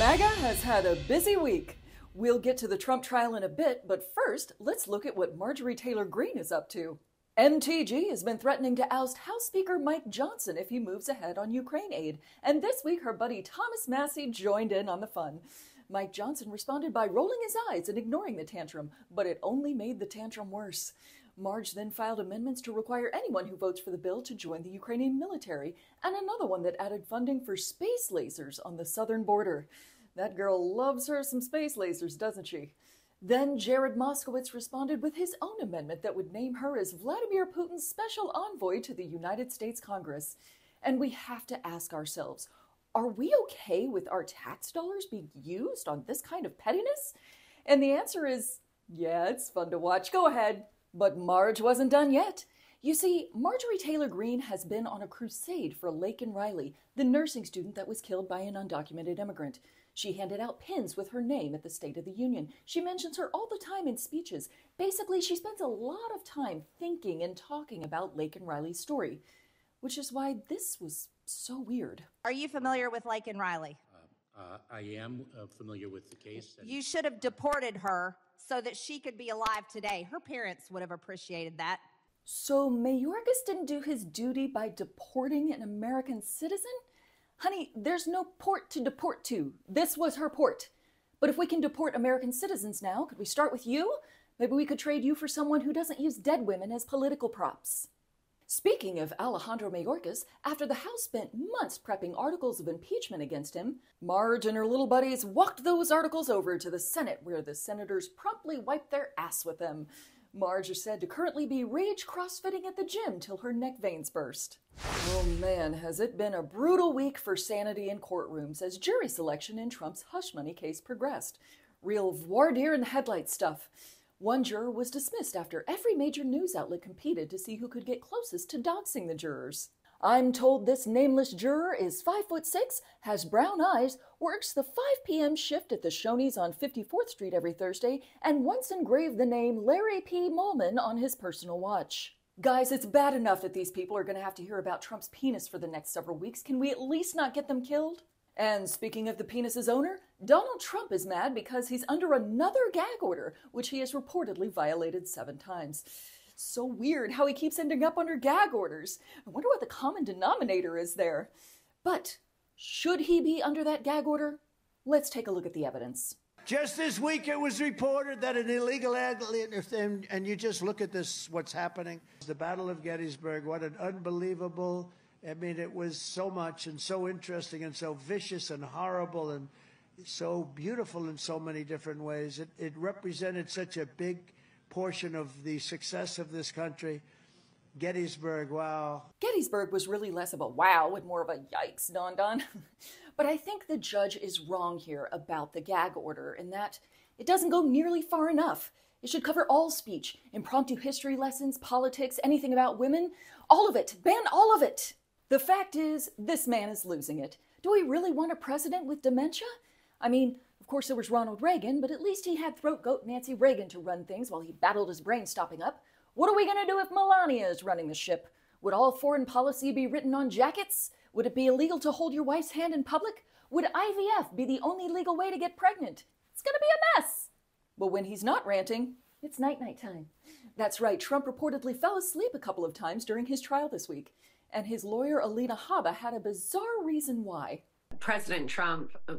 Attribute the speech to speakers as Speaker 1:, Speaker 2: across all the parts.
Speaker 1: MAGA has had a busy week. We'll get to the Trump trial in a bit, but first, let's look at what Marjorie Taylor Greene is up to. MTG has been threatening to oust House Speaker Mike Johnson if he moves ahead on Ukraine aid, and this week her buddy Thomas Massie joined in on the fun. Mike Johnson responded by rolling his eyes and ignoring the tantrum, but it only made the tantrum worse. Marge then filed amendments to require anyone who votes for the bill to join the Ukrainian military, and another one that added funding for space lasers on the southern border. That girl loves her some space lasers, doesn't she? Then Jared Moskowitz responded with his own amendment that would name her as Vladimir Putin's special envoy to the United States Congress. And we have to ask ourselves are we okay with our tax dollars being used on this kind of pettiness? And the answer is yeah, it's fun to watch. Go ahead. But Marge wasn't done yet. You see, Marjorie Taylor Greene has been on a crusade for Laken Riley, the nursing student that was killed by an undocumented immigrant. She handed out pins with her name at the State of the Union. She mentions her all the time in speeches. Basically, she spends a lot of time thinking and talking about Laken Riley's story, which is why this was so weird.
Speaker 2: Are you familiar with Laken Riley?
Speaker 3: Uh, I am uh, familiar with the case. and-
Speaker 2: You should have deported her so that she could be alive today. Her parents would have appreciated that.
Speaker 1: So Mayorkas didn't do his duty by deporting an American citizen? Honey, there's no port to deport to. This was her port. But if we can deport American citizens now, could we start with you? Maybe we could trade you for someone who doesn't use dead women as political props. Speaking of Alejandro Mayorkas, after the House spent months prepping articles of impeachment against him, Marge and her little buddies walked those articles over to the Senate, where the senators promptly wiped their ass with them. Marge is said to currently be rage crossfitting at the gym till her neck veins burst. Oh man, has it been a brutal week for sanity in courtrooms as jury selection in Trump's hush money case progressed. Real voir dire in the headlights stuff. One juror was dismissed after every major news outlet competed to see who could get closest to doxing the jurors. I'm told this nameless juror is five foot six, has brown eyes, works the 5 p.m. shift at the Shoney's on 54th Street every Thursday, and once engraved the name Larry P. Molman on his personal watch. Guys, it's bad enough that these people are going to have to hear about Trump's penis for the next several weeks. Can we at least not get them killed? And speaking of the penis's owner, Donald Trump is mad because he's under another gag order, which he has reportedly violated seven times. So weird how he keeps ending up under gag orders. I wonder what the common denominator is there. But should he be under that gag order? Let's take a look at the evidence.
Speaker 4: Just this week, it was reported that an illegal and you just look at this, what's happening. The Battle of Gettysburg, what an unbelievable, I mean, it was so much and so interesting and so vicious and horrible and so beautiful in so many different ways. It, it represented such a big portion of the success of this country. Gettysburg, wow.
Speaker 1: Gettysburg was really less of a wow and more of a yikes, Don Don. but I think the judge is wrong here about the gag order in that it doesn't go nearly far enough. It should cover all speech, impromptu history lessons, politics, anything about women, all of it. Ban all of it. The fact is, this man is losing it. Do we really want a president with dementia? I mean, of course, there was Ronald Reagan, but at least he had throat goat Nancy Reagan to run things while he battled his brain stopping up. What are we going to do if Melania is running the ship? Would all foreign policy be written on jackets? Would it be illegal to hold your wife's hand in public? Would IVF be the only legal way to get pregnant? It's going to be a mess. But when he's not ranting, it's night night time. That's right, Trump reportedly fell asleep a couple of times during his trial this week, and his lawyer Alina Habba, had a bizarre reason why.
Speaker 5: President Trump, uh,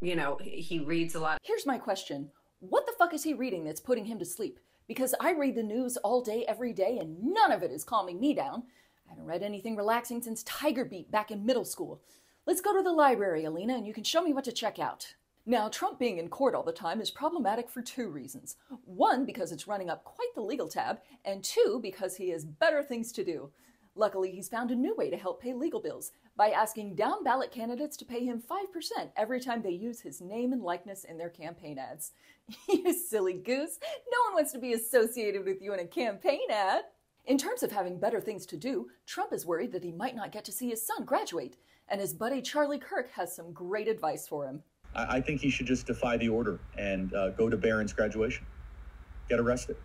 Speaker 5: you know, he reads a lot.
Speaker 1: Here's my question What the fuck is he reading that's putting him to sleep? Because I read the news all day, every day, and none of it is calming me down. I haven't read anything relaxing since Tiger Beat back in middle school. Let's go to the library, Alina, and you can show me what to check out. Now, Trump being in court all the time is problematic for two reasons. One, because it's running up quite the legal tab, and two, because he has better things to do. Luckily, he's found a new way to help pay legal bills by asking down ballot candidates to pay him 5% every time they use his name and likeness in their campaign ads. you silly goose. No one wants to be associated with you in a campaign ad. In terms of having better things to do, Trump is worried that he might not get to see his son graduate, and his buddy Charlie Kirk has some great advice for him.
Speaker 6: I, think he should just defy the order and uh, go to Barron's graduation. Get arrested.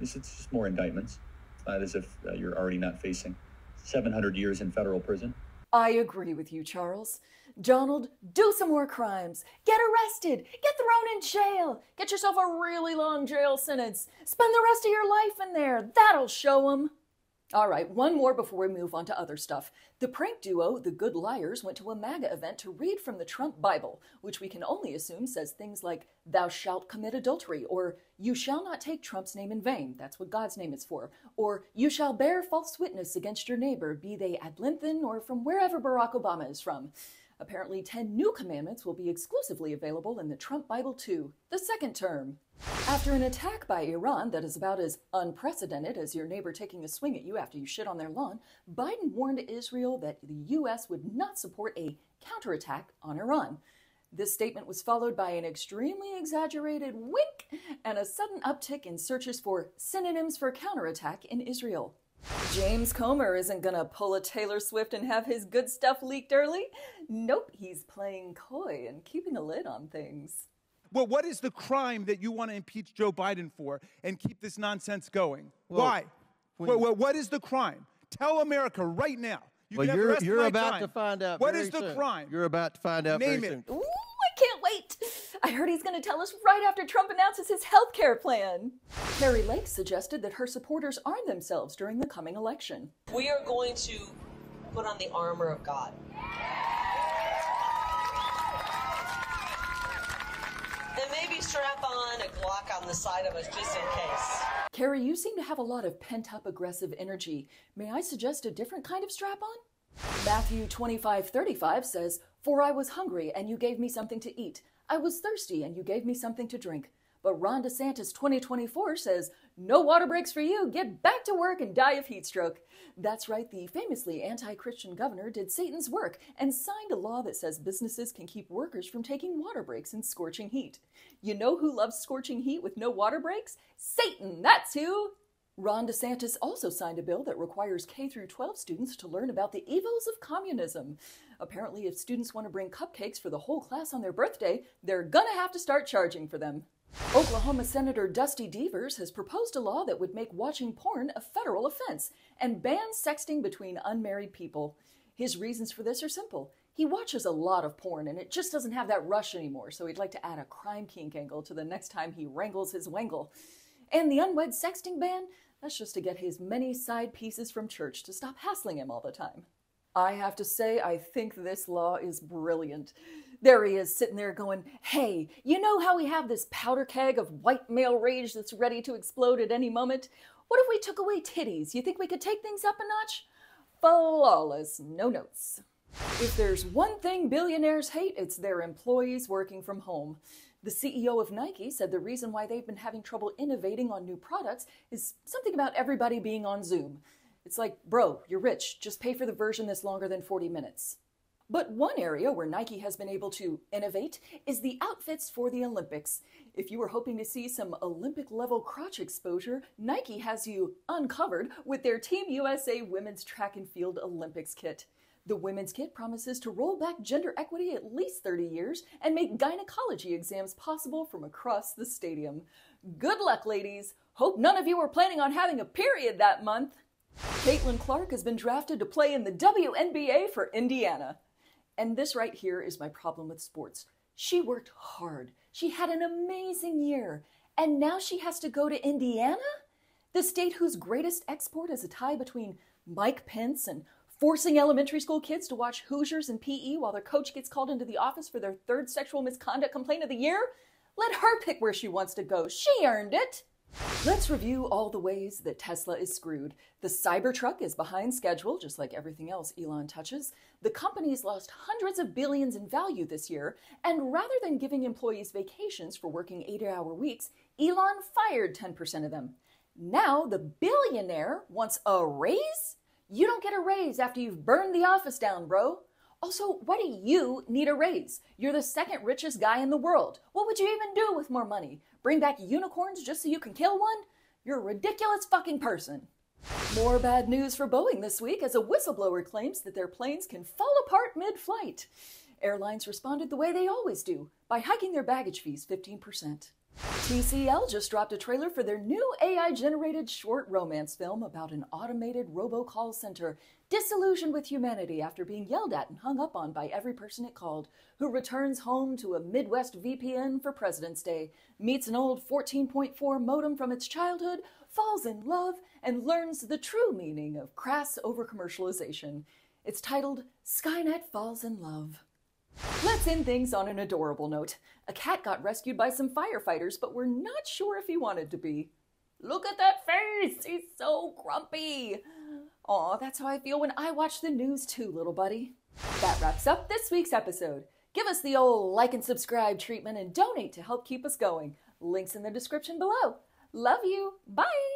Speaker 6: It's just more indictments. Not as if uh, you're already not facing 700 years in federal prison.
Speaker 1: I agree with you, Charles. Donald, do some more crimes. Get arrested. Get thrown in jail. Get yourself a really long jail sentence. Spend the rest of your life in there. That'll show 'em. All right, one more before we move on to other stuff. The prank duo, the Good Liars, went to a MAGA event to read from the Trump Bible, which we can only assume says things like, Thou shalt commit adultery, or You shall not take Trump's name in vain. That's what God's name is for. Or You shall bear false witness against your neighbor, be they Adlinthin or from wherever Barack Obama is from. Apparently, 10 new commandments will be exclusively available in the Trump Bible too, the second term. After an attack by Iran that is about as unprecedented as your neighbor taking a swing at you after you shit on their lawn, Biden warned Israel that the U.S. would not support a counterattack on Iran. This statement was followed by an extremely exaggerated wink and a sudden uptick in searches for synonyms for counterattack in Israel. James Comer isn't gonna pull a Taylor Swift and have his good stuff leaked early. Nope, he's playing coy and keeping a lid on things.
Speaker 7: Well, what is the crime that you want to impeach Joe Biden for and keep this nonsense going? Why? Well, well, what is the crime? Tell America right now. You
Speaker 8: well,
Speaker 7: can the
Speaker 8: you're, you're about
Speaker 7: time.
Speaker 8: to find out.
Speaker 7: What
Speaker 8: very
Speaker 7: is the crime?
Speaker 8: You're about to find out
Speaker 7: Name
Speaker 8: very
Speaker 7: it.
Speaker 8: soon.
Speaker 1: Ooh, I can't wait! I heard he's going to tell us right after Trump announces his health care plan. Kari Lake suggested that her supporters arm themselves during the coming election.
Speaker 9: We are going to put on the armor of God. And maybe strap on a Glock on the side of us just in case.
Speaker 1: Kari, you seem to have a lot of pent up aggressive energy. May I suggest a different kind of strap on? Matthew 25 35 says, For I was hungry, and you gave me something to eat. I was thirsty, and you gave me something to drink. But Ron DeSantis 2024 says, No water breaks for you. Get back to work and die of heat stroke. That's right, the famously anti Christian governor did Satan's work and signed a law that says businesses can keep workers from taking water breaks in scorching heat. You know who loves scorching heat with no water breaks? Satan, that's who! Ron DeSantis also signed a bill that requires K through 12 students to learn about the evils of communism. Apparently, if students want to bring cupcakes for the whole class on their birthday, they're gonna have to start charging for them. Oklahoma Senator Dusty Deevers has proposed a law that would make watching porn a federal offense and ban sexting between unmarried people. His reasons for this are simple. He watches a lot of porn and it just doesn't have that rush anymore, so he'd like to add a crime kink angle to the next time he wrangles his wangle. And the unwed sexting ban? That's just to get his many side pieces from church to stop hassling him all the time. I have to say, I think this law is brilliant. There he is, sitting there going, Hey, you know how we have this powder keg of white male rage that's ready to explode at any moment? What if we took away titties? You think we could take things up a notch? Flawless, no notes. If there's one thing billionaires hate, it's their employees working from home. The CEO of Nike said the reason why they've been having trouble innovating on new products is something about everybody being on Zoom. It's like, bro, you're rich, just pay for the version that's longer than 40 minutes. But one area where Nike has been able to innovate is the outfits for the Olympics. If you were hoping to see some Olympic level crotch exposure, Nike has you uncovered with their Team USA Women's Track and Field Olympics kit. The women's kit promises to roll back gender equity at least 30 years and make gynecology exams possible from across the stadium. Good luck, ladies! Hope none of you are planning on having a period that month. Caitlin Clark has been drafted to play in the WNBA for Indiana. And this right here is my problem with sports. She worked hard. She had an amazing year. And now she has to go to Indiana? The state whose greatest export is a tie between Mike Pence and forcing elementary school kids to watch Hoosiers and PE while their coach gets called into the office for their third sexual misconduct complaint of the year? Let her pick where she wants to go. She earned it. Let's review all the ways that Tesla is screwed. The Cybertruck is behind schedule, just like everything else Elon touches. The company's lost hundreds of billions in value this year, and rather than giving employees vacations for working 80 hour weeks, Elon fired 10% of them. Now the billionaire wants a raise? You don't get a raise after you've burned the office down, bro. Also, why do you need a raise? You're the second richest guy in the world. What would you even do with more money? Bring back unicorns just so you can kill one? You're a ridiculous fucking person. More bad news for Boeing this week as a whistleblower claims that their planes can fall apart mid flight. Airlines responded the way they always do by hiking their baggage fees 15%. TCL just dropped a trailer for their new AI generated short romance film about an automated robocall center disillusioned with humanity after being yelled at and hung up on by every person it called, who returns home to a Midwest VPN for President's Day, meets an old 14.4 modem from its childhood, falls in love, and learns the true meaning of crass overcommercialization. It's titled Skynet Falls in Love. Let's end things on an adorable note. A cat got rescued by some firefighters, but we're not sure if he wanted to be. Look at that face! He's so grumpy! Aw, that's how I feel when I watch the news too, little buddy. That wraps up this week's episode. Give us the old like and subscribe treatment and donate to help keep us going. Links in the description below. Love you. Bye!